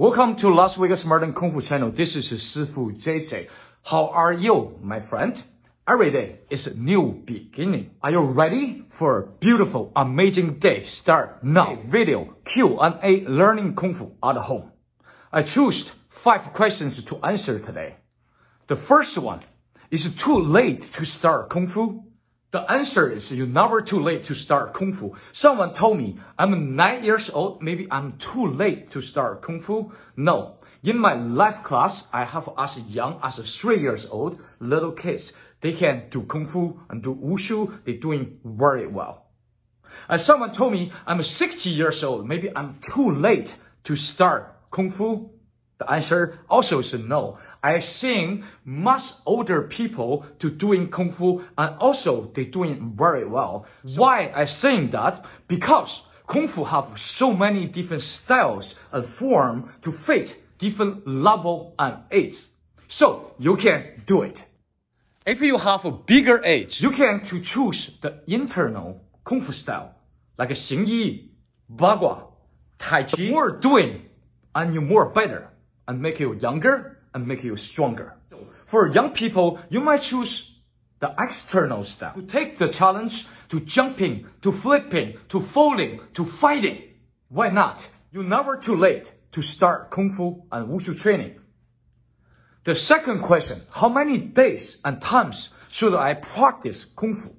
Welcome to Las Vegas Modern Kung Fu channel. This is Sifu JJ. How are you, my friend? Every day is a new beginning. Are you ready for a beautiful, amazing day? Start now. Video Q&A learning Kung Fu at home. I choose five questions to answer today. The first one, is too late to start Kung Fu? The answer is you're never too late to start Kung Fu. Someone told me I'm nine years old, maybe I'm too late to start Kung Fu. No. In my life class, I have as young as three years old little kids. They can do Kung Fu and do Wushu. They're doing very well. And someone told me I'm 60 years old. Maybe I'm too late to start Kung Fu. The answer also is no. I seen much older people to doing kung fu and also they doing very well. So, Why I saying that? Because kung fu have so many different styles and form to fit different level and age. So you can do it. If you have a bigger age, you can to choose the internal kung fu style like a Xingyi, Bagua, Tai Chi. More doing and you more better and make you younger and make you stronger. For young people, you might choose the external style to take the challenge to jumping, to flipping, to folding, to fighting. Why not? You're never too late to start Kung Fu and Wushu training. The second question, how many days and times should I practice Kung Fu?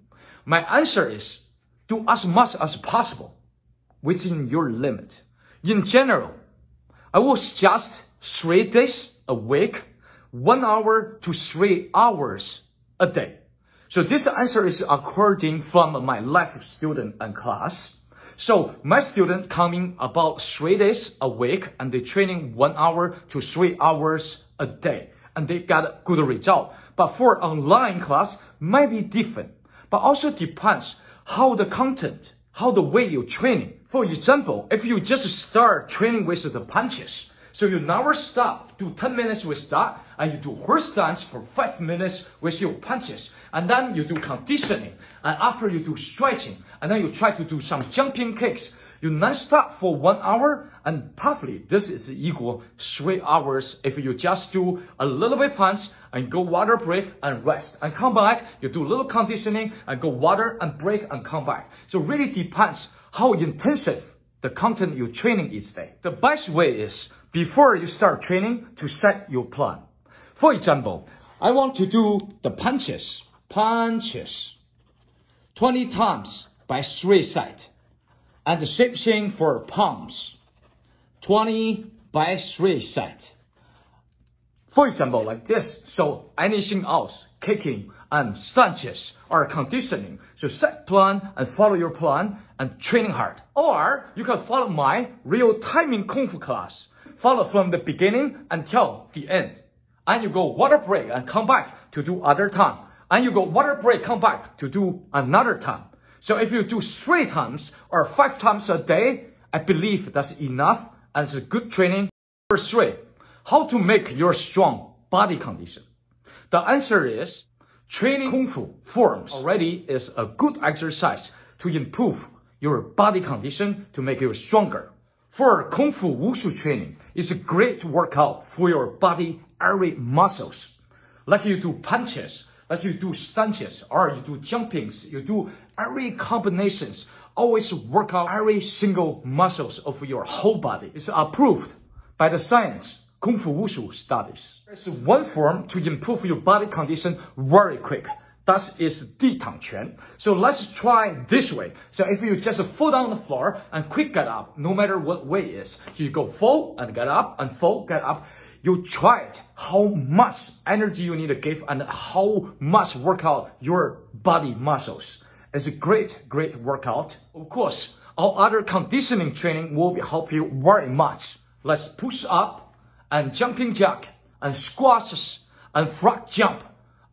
My answer is, do as much as possible within your limit. In general, I will suggest three days a week, one hour to three hours a day. So this answer is according from my life student and class. So my student coming about three days a week and they training one hour to three hours a day and they got a good result. But for online class might be different, but also depends how the content, how the way you training. For example, if you just start training with the punches, so you never stop. Do 10 minutes with that, and you do horse stance for 5 minutes with your punches. And then you do conditioning. And after you do stretching, and then you try to do some jumping kicks. You non-stop for one hour, and probably this is equal three hours if you just do a little bit punch and go water break and rest and come back. You do a little conditioning and go water and break and come back. So really depends how intensive the content you're training each day. The best way is before you start training to set your plan. For example, I want to do the punches, punches, 20 times by three side. And the same thing for palms, 20 by three side. For example, like this. So anything else, kicking and stances or conditioning. So set plan and follow your plan and training hard. Or you can follow my real timing Kung Fu class. Follow from the beginning until the end. And you go water break and come back to do other time. And you go water break, come back to do another time. So if you do three times or five times a day, I believe that's enough and it's a good training. Number three, how to make your strong body condition. The answer is training Kung Fu forms already is a good exercise to improve your body condition to make you stronger. For Kung Fu Wushu training, it's a great workout for your body every muscles. Like you do punches, like you do stances, or you do jumpings, you do every combinations. Always work out every single muscles of your whole body. It's approved by the science Kung Fu Wushu studies. There's one form to improve your body condition very quick. That is Di Tang Quan. So let's try this way. So if you just fall down on the floor and quick get up, no matter what way it is, you go fall and get up and fall, get up. You try it, how much energy you need to give and how much workout your body muscles. It's a great, great workout. Of course, all other conditioning training will help you very much. Let's push up and jumping jack and squats and frog jump.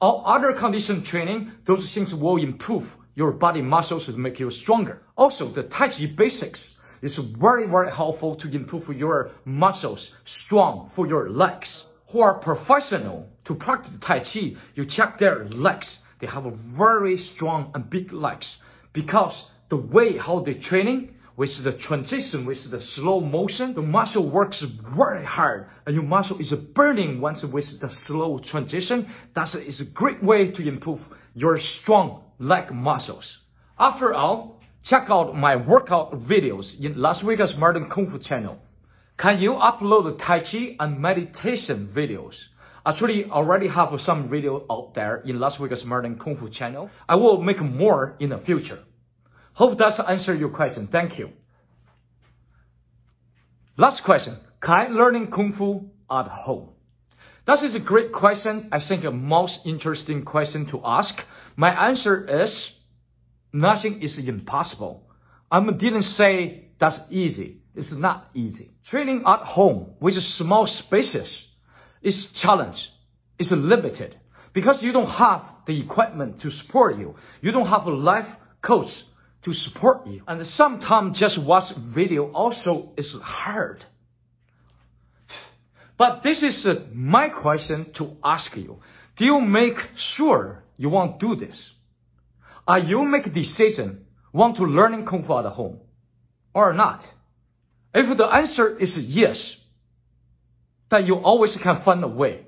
All other condition training, those things will improve your body muscles to make you stronger. Also, the Tai Chi basics is very, very helpful to improve your muscles, strong for your legs. Who are professional to practice Tai Chi, you check their legs. They have very strong and big legs because the way how they training with the transition, with the slow motion, the muscle works very hard and your muscle is burning once with the slow transition. That is a great way to improve your strong leg muscles. After all, check out my workout videos in Las Vegas Modern Kung Fu channel. Can you upload Tai Chi and meditation videos? Actually, already have some video out there in Las Vegas Modern Kung Fu channel. I will make more in the future. Hope that's answer your question. Thank you. Last question. Can I learning Kung Fu at home? That is a great question. I think a most interesting question to ask. My answer is nothing is impossible. I didn't say that's easy. It's not easy. Training at home with small spaces is challenge. It's limited because you don't have the equipment to support you. You don't have a life coach to support you. And sometimes just watch video also is hard. But this is uh, my question to ask you. Do you make sure you want to do this? Are you make decision want to learn Kung Fu at home or not? If the answer is yes, then you always can find a way.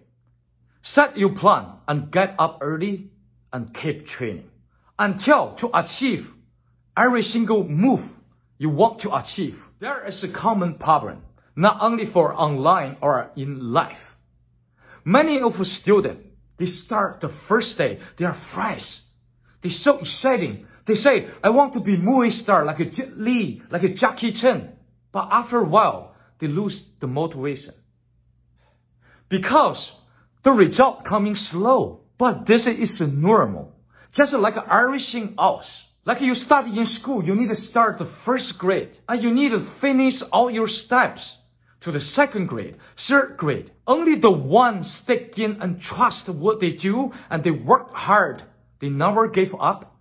Set your plan and get up early and keep training until to achieve every single move you want to achieve. There is a common problem, not only for online or in life. Many of the students, they start the first day, they are fresh. They're so exciting. They say, I want to be movie star like a Jet Li, like a Jackie Chan. But after a while, they lose the motivation. Because the result coming slow. But this is normal. Just like everything else. Like you study in school, you need to start the first grade and you need to finish all your steps to the second grade, third grade. Only the ones stick in and trust what they do and they work hard. They never give up.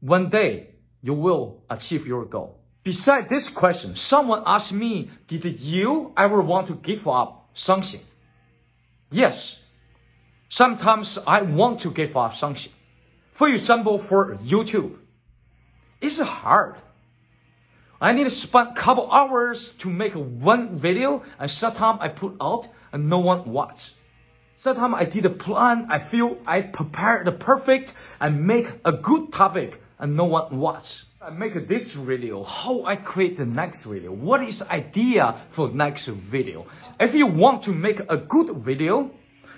One day you will achieve your goal. Besides this question, someone asked me, did you ever want to give up something? Yes. Sometimes I want to give up something. For example, for YouTube, it's hard. I need to spend a couple hours to make one video and sometimes I put out and no one watch. Sometimes I did a plan, I feel I prepared the perfect and make a good topic and no one watch. I make this video, how I create the next video, what is idea for next video. If you want to make a good video,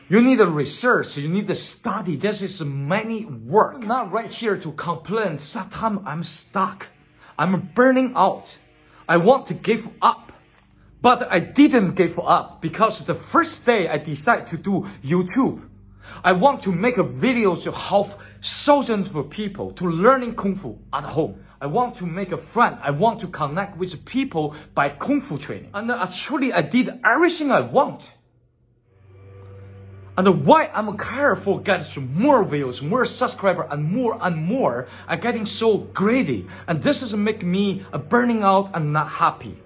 you need to research, you need to study. This is many work. I'm not right here to complain. Sometimes I'm stuck. I'm burning out. I want to give up. But I didn't give up because the first day I decided to do YouTube. I want to make a video to help thousands of people to learning Kung Fu at home. I want to make a friend. I want to connect with people by Kung Fu training. And actually I did everything I want. And why I'm careful getting more views, more subscribers, and more and more are getting so greedy. And this is making me burning out and not happy.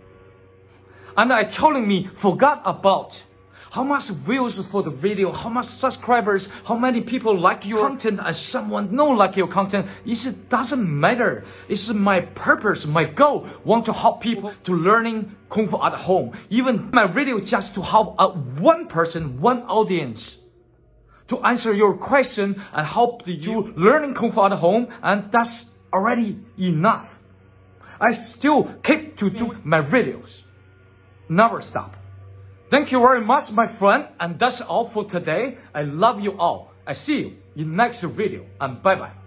And I telling me, forgot about how much views for the video, how much subscribers, how many people like your content, and someone no like your content. It doesn't matter. It's my purpose, my goal. Want to help people to learning Kung Fu at home. Even my video just to help a one person, one audience to answer your question and help you learning Kung Fu at home, and that's already enough. I still keep to do my videos. Never stop. Thank you very much, my friend, and that's all for today. I love you all. I see you in next video, and bye-bye.